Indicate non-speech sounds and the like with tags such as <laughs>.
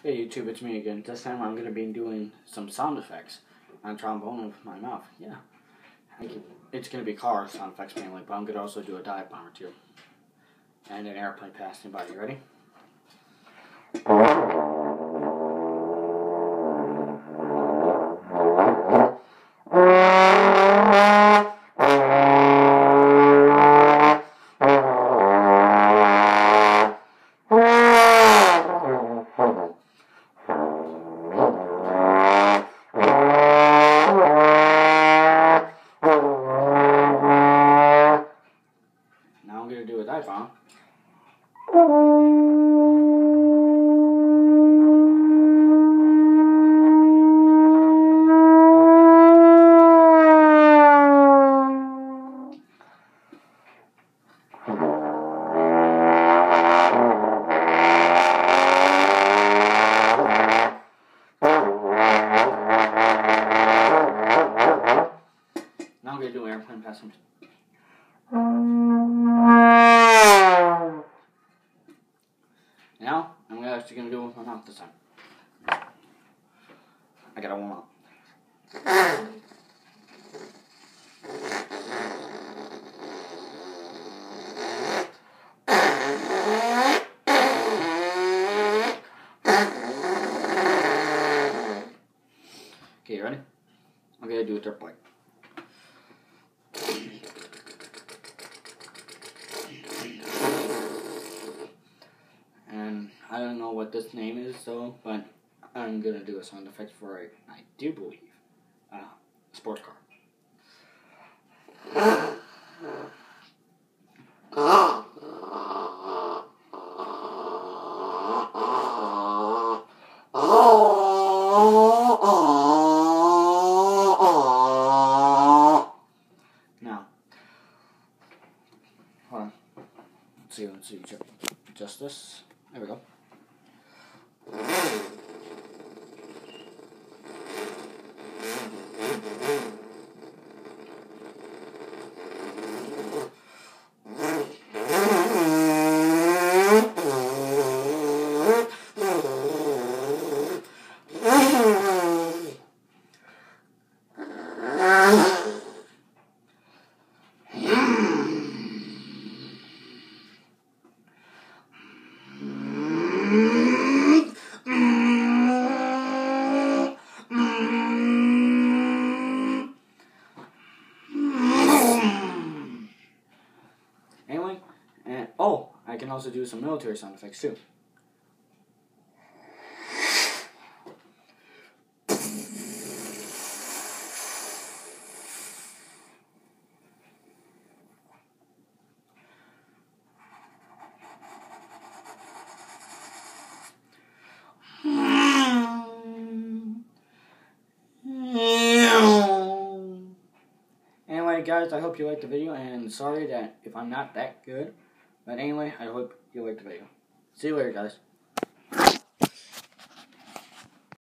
Hey YouTube, it's me again. This time I'm going to be doing some sound effects on trombone with my mouth. Yeah. Can, it's going to be car sound effects mainly, but I'm going to also do a dive bomber too. And an airplane passing by. You ready? <laughs> Now I'm going to do a bomb. Now I'm going to do an airplane passing. Now I'm actually going to do it with my mouth this time. I got to warm up. Okay, ready? I'm gonna do a dirt bike. And I don't know what this name is, so but I'm gonna do a sound effect for it. I do believe uh, sports car. Now, hold on. Let's see. Let's see. Ju- Just. There we go. I can also do some military sound effects too. Anyway, guys, I hope you liked the video, and sorry that if I'm not that good. But anyway, I hope you liked the video. See you later, guys.